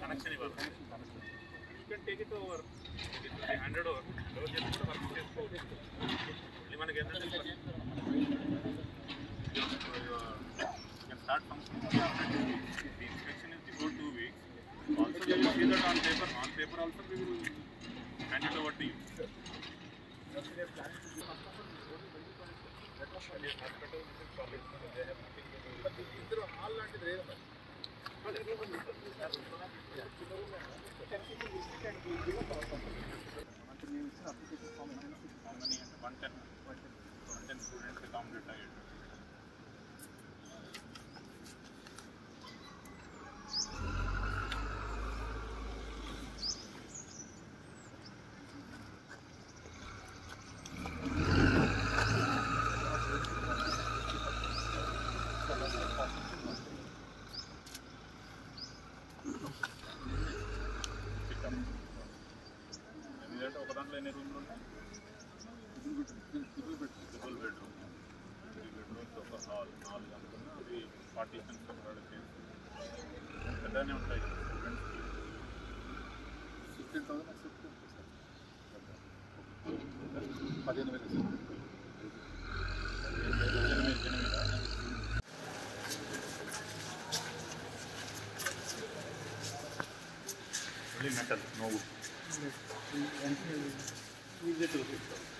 Connection ఇవ్వాలి you can take it over hundred over ఎవరు చేసి కూడా వర్క్ చేసుకోవచ్చు మళ్ళీ మనకి ఏంటంటే can start functioning the inspection is before two weeks. Also, we will see that on paper. On paper also, we will hand it over you. ఎందుకంటే ఒక దాంట్లో ఎన్ని రూమ్లు ఉన్నాయి ట్రిపుల్ బెడ్రూమ్ ట్రిపుల్ బెడ్రూమ్స్ ఒక హాల్ నాలుగు అనుకున్నా అవి పార్టీషన్స్ పెద్దగానే ఉంటాయి కదా స్టూడెంట్స్కి ఫిఫ్టీన్ థౌసండ్ ఎక్సెప్ట్ పదిహేను వేలు ఎనిమిది ఎనిమిదా only metal no wood Yes, we, we get to look at it.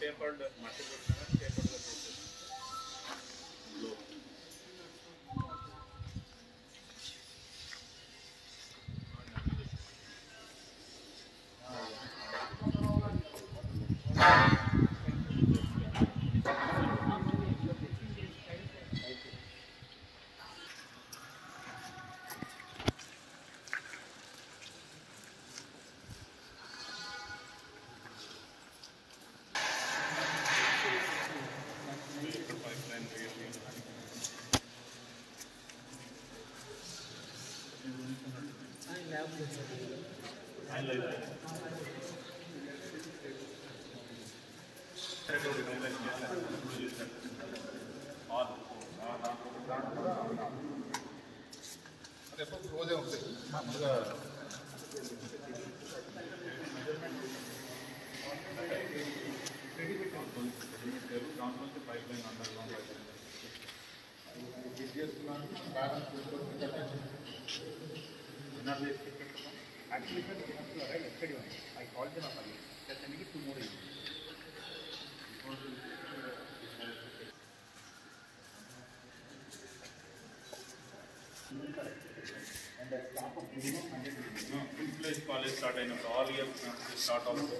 పేపర్డ్ మట్టి అది ఎప్పుడు క్లోజే ఉంటుంది మామూలుగా దాంట్లో pipeline underground pipeline ఇది చేస్తున్నాను బ్యాలెన్స్ చేసుకొని కట్టేసి Actually, sir, they have to arrive yesterday only. I called them up again. They're sending it tomorrow evening. Full place college start అయినప్పుడు ఆల్ ఇయర్ స్టార్ట్ అవుతుంది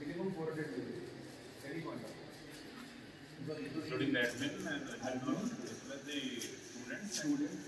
minimum four hundred very point including the admin and the admin plus the students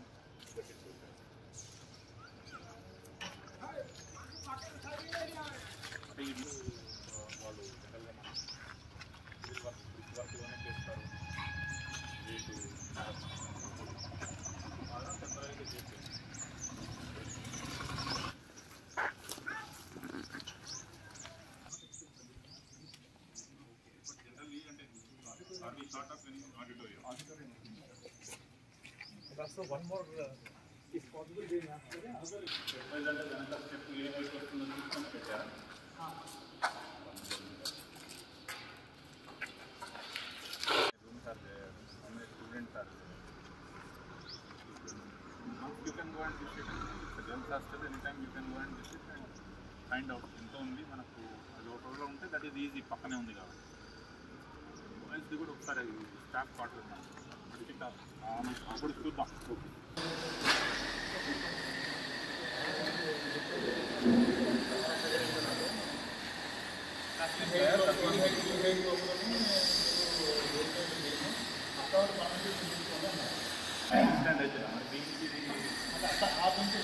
But also one more, uh, if possible, they have to other. Step wise అంటే వెనక step ఏ వైపు వస్తుందో చూసుకొని పెట్టారా? Rooms are there, how many students are there? You can go and visit. It's a girls hostel, anytime you can go and visit and find out ఎంత ఉంది మనకు అది ఒక రోజులో ఉంటే దట్ ఈస్ ఈజీ పక్కనే ఉంది కాబట్టి ಮೈಸೂರು ಕೂಡ ಹೋಗ್ತಾರೆ ಸ್ಟಾಫ್ ಕ್ವಾರ್ಟರ್ ಅದಕ್ಕಿಂತ ಮೈಸೂರು ಬಾ ಆ ಬಂದು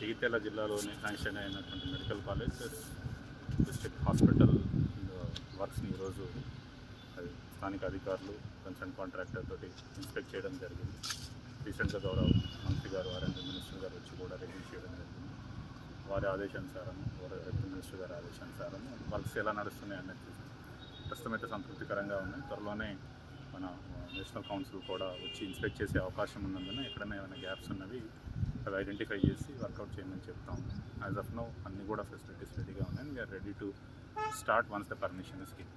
జగిత్యాల జిల్లాలోని శాంక్షన్ అయినటువంటి మెడికల్ కాలేజ్ డిస్ట్రిక్ట్ హాస్పిటల్ వర్క్స్ని ఈరోజు అది స్థానిక అధికారులు కన్సర్న్ కాంట్రాక్టర్ తోటి ఇన్స్పెక్ట్ చేయడం జరిగింది. రీసెంట్గా గౌరవ మంత్రి గారు ఆర్ఎండ్ మినిస్టర్ గారు వచ్చి కూడా రివ్యూ చేయడం జరిగింది. వారి ఆదేశానుసారము వారి రెడ్ మినిస్టర్ గారి ఆదేశానుసారము వర్క్స్ ఎలా నడుస్తున్నాయి అన్నది ప్రస్తుతమైతే ప్రస్తుతం అయితే సంతృప్తికరంగా ఉన్నాయి. త్వరలోనే మన నేషనల్ కౌన్సిల్ కూడా వచ్చి ఇన్స్పెక్ట్ చేసే అవకాశం ఉన్నందున ఎక్కడైనా ఏమైనా గ్యాప్స్ ఉన్నవి అవి ఐడెంటిఫై చేసి వర్కౌట్ చేయమని చెప్తాం యాజ్ ఆఫ్ నో అన్ని కూడా ఫెసిలిటీస్ రెడీగా ఉన్నాయి we are ready to start once the permission is give